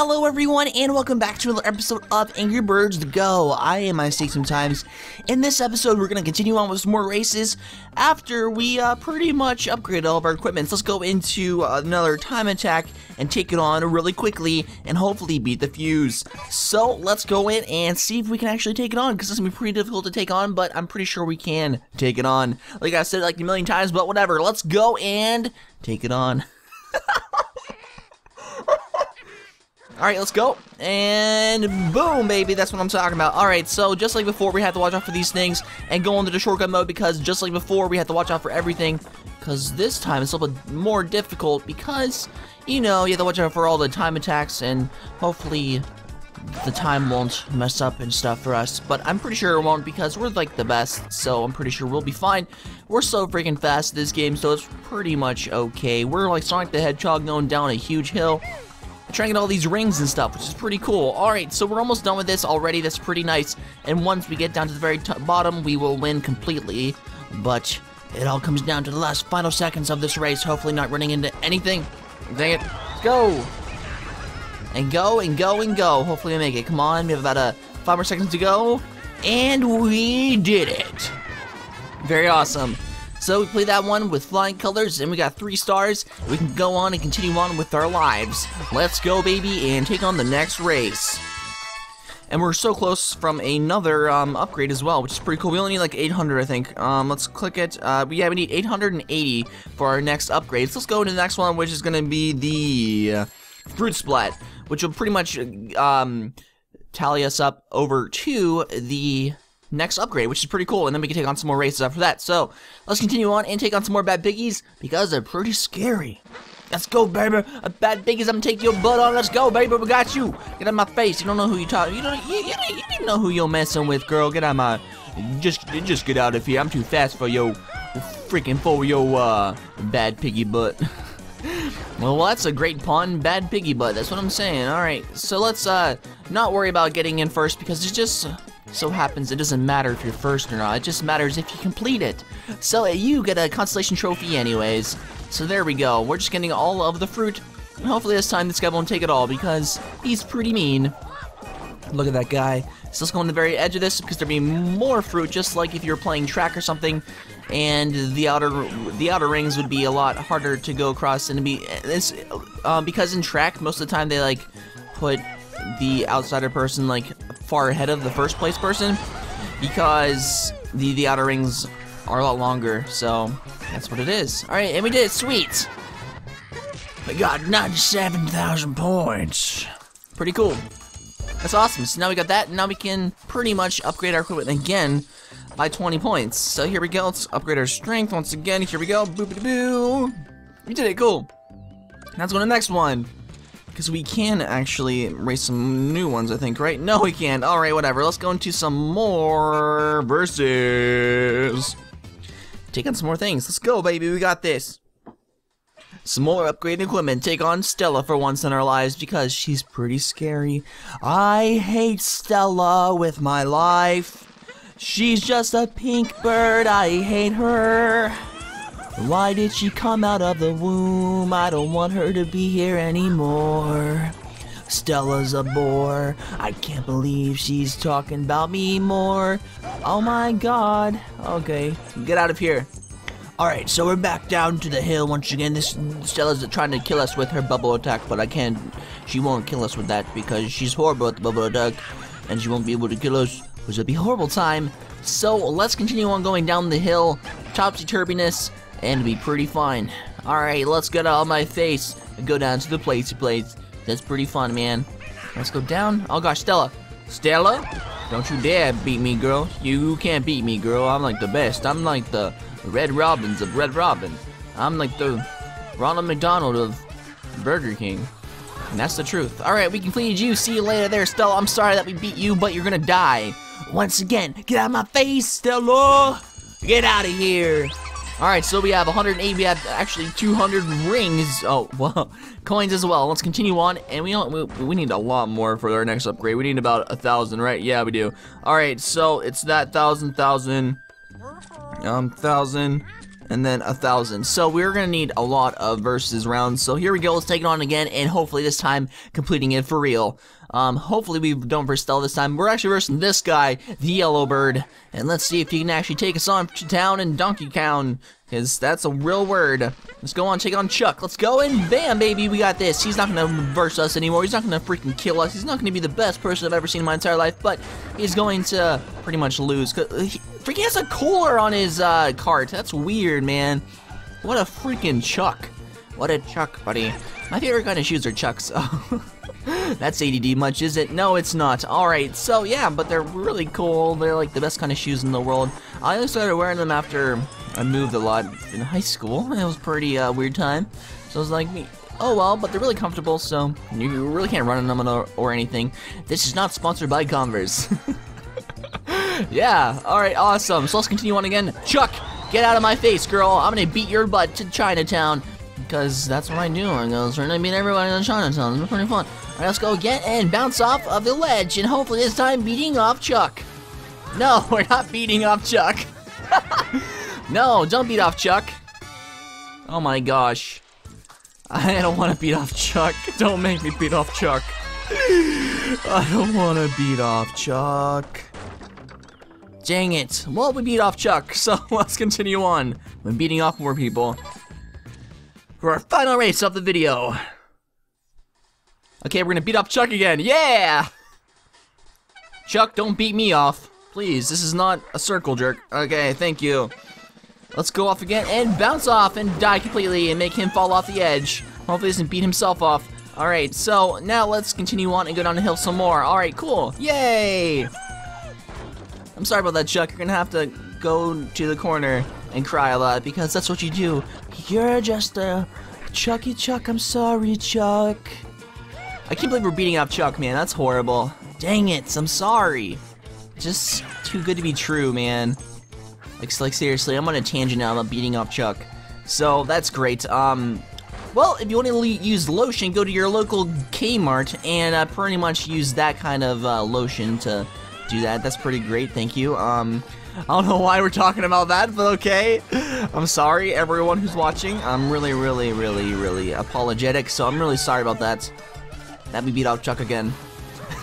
Hello everyone and welcome back to another episode of Angry Birds Go. I am iSneakSometimes. In this episode we're going to continue on with some more races after we uh, pretty much upgrade all of our equipment. So let's go into another time attack and take it on really quickly and hopefully beat the fuse. So let's go in and see if we can actually take it on because it's going to be pretty difficult to take on but I'm pretty sure we can take it on. Like I said like a million times but whatever. Let's go and take it on. Alright, let's go. And boom, baby. That's what I'm talking about. Alright, so just like before, we have to watch out for these things and go into the shortcut mode because just like before, we have to watch out for everything. Because this time it's a little bit more difficult because, you know, you have to watch out for all the time attacks and hopefully the time won't mess up and stuff for us. But I'm pretty sure it won't because we're like the best, so I'm pretty sure we'll be fine. We're so freaking fast this game, so it's pretty much okay. We're like Sonic the Hedgehog going down a huge hill trying to get all these rings and stuff, which is pretty cool. Alright, so we're almost done with this already. That's pretty nice. And once we get down to the very bottom, we will win completely. But it all comes down to the last final seconds of this race, hopefully not running into anything. Dang it. Go! And go, and go, and go. Hopefully we make it. Come on, we have about a uh, five more seconds to go. And we did it! Very awesome. So we play that one with flying colors, and we got three stars. We can go on and continue on with our lives. Let's go, baby, and take on the next race. And we're so close from another um, upgrade as well, which is pretty cool. We only need like 800, I think. Um, let's click it. Uh, yeah, we need 880 for our next upgrade. So let's go to the next one, which is going to be the uh, Fruit Splat, which will pretty much um, tally us up over to the next upgrade, which is pretty cool, and then we can take on some more races after that. So, let's continue on and take on some more bad piggies, because they're pretty scary. Let's go, baby. A bad piggies, I'm gonna take your butt on. Let's go, baby. We got you. Get out my face. You don't know who you're talking. You don't. You, you, you didn't know who you're messing with, girl. Get out of my. Just, just get out of here. I'm too fast for your freaking for your uh bad piggy butt. well, well, that's a great pun. Bad piggy butt. That's what I'm saying. All right. So let's uh not worry about getting in first because it's just so happens it doesn't matter if you're first or not, it just matters if you complete it. So uh, you get a constellation trophy anyways. So there we go, we're just getting all of the fruit. And hopefully this time this guy won't take it all because he's pretty mean. Look at that guy. So let's go on the very edge of this because there'll be more fruit just like if you're playing track or something and the outer the outer rings would be a lot harder to go across and be this um, because in track most of the time they like put the outsider person like far ahead of the first place person because the the outer rings are a lot longer. So that's what it is. All right, and we did it. Sweet. We got 97,000 points. Pretty cool. That's awesome. So now we got that. And now we can pretty much upgrade our equipment again by 20 points. So here we go. Let's upgrade our strength once again. Here we go. Boop boo. We did it. Cool. Now let's go to the next one. Because we can actually race some new ones, I think, right? No, we can't. Alright, whatever. Let's go into some more verses. Take on some more things. Let's go, baby. We got this. Some more upgraded equipment. Take on Stella for once in our lives because she's pretty scary. I hate Stella with my life. She's just a pink bird. I hate her. Why did she come out of the womb? I don't want her to be here anymore. Stella's a bore. I can't believe she's talking about me more. Oh my god. Okay, get out of here. Alright, so we're back down to the hill once again. This Stella's trying to kill us with her bubble attack, but I can't. She won't kill us with that because she's horrible at the bubble attack, and she won't be able to kill us, which will be horrible time. So let's continue on going down the hill, topsy-turbiness, and be pretty fine. Alright, let's get out of my face and go down to the placey place. That's pretty fun, man. Let's go down. Oh gosh, Stella. Stella? Don't you dare beat me, girl. You can't beat me, girl. I'm like the best. I'm like the Red Robins of Red Robin. I'm like the Ronald McDonald of Burger King. And that's the truth. Alright, we completed you. See you later there, Stella. I'm sorry that we beat you, but you're gonna die. Once again, get out of my face, Stella! Get out of here! Alright, so we have 108, we have actually 200 rings, oh, well, coins as well. Let's continue on, and we, we, we need a lot more for our next upgrade. We need about a thousand, right? Yeah, we do. Alright, so it's that thousand, thousand, um, thousand, and then a thousand. So we're gonna need a lot of versus rounds. So here we go. Let's take it on again, and hopefully this time completing it for real. Um, hopefully we don't verse Stella this time. We're actually versing this guy, the Yellow Bird, and let's see if he can actually take us on to town in Donkey Town, because that's a real word. Let's go on, take on Chuck. Let's go, and bam, baby, we got this. He's not gonna verse us anymore. He's not gonna freaking kill us. He's not gonna be the best person I've ever seen in my entire life, but he's going to pretty much lose. He freaking has a cooler on his uh, cart. That's weird, man. What a freaking Chuck. What a Chuck, buddy. My favorite kind of shoes are Chucks, so... That's ADD much, is it? No, it's not. Alright, so yeah, but they're really cool. They're like the best kind of shoes in the world. I only started wearing them after I moved a lot in high school. It was pretty uh, weird time. So I was like, oh well, but they're really comfortable, so you really can't run in them or, or anything. This is not sponsored by Converse. yeah, alright, awesome. So let's continue on again. Chuck, get out of my face, girl. I'm gonna beat your butt to Chinatown. Because that's what I do. I go, trying to beat everybody in the Chinatown. It's pretty fun. Alright, let's go again and bounce off of the ledge. And hopefully this time beating off Chuck. No, we're not beating off Chuck. no, don't beat off Chuck. Oh my gosh. I don't want to beat off Chuck. Don't make me beat off Chuck. I don't want to beat off Chuck. Dang it. Well, we beat off Chuck, so let's continue on. We're beating off more people for our final race of the video. Okay, we're gonna beat up Chuck again. Yeah! Chuck, don't beat me off. Please, this is not a circle jerk. Okay, thank you. Let's go off again and bounce off and die completely and make him fall off the edge. Hopefully he doesn't beat himself off. Alright, so now let's continue on and go down the hill some more. Alright, cool. Yay! I'm sorry about that, Chuck. You're gonna have to go to the corner and cry a lot because that's what you do. You're just a Chucky Chuck. I'm sorry, Chuck. I can't believe we're beating up Chuck, man. That's horrible. Dang it. I'm sorry. Just too good to be true, man. Like, like seriously, I'm on a tangent now about beating up Chuck. So that's great. Um, well, if you want to use lotion, go to your local Kmart and uh, pretty much use that kind of uh, lotion to do that. That's pretty great. Thank you. Um, I don't know why we're talking about that, but okay. I'm sorry, everyone who's watching. I'm really, really, really, really apologetic, so I'm really sorry about that. That we beat out Chuck again.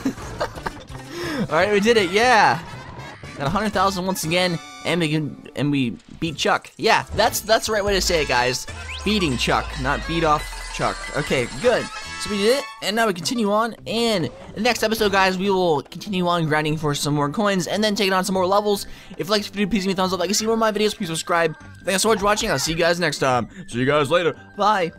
Alright, we did it, yeah! Got 100,000 once again, and we can, and we beat Chuck. Yeah, that's that's the right way to say it, guys. Beating Chuck, not beat off Chuck. Okay, good. So we did it, and now we continue on, and the next episode, guys, we will continue on grinding for some more coins, and then taking on some more levels. If you like this video, please give me a thumbs up. Like to see more of my videos, please subscribe. Thanks so much for watching. I'll see you guys next time. See you guys later. Bye.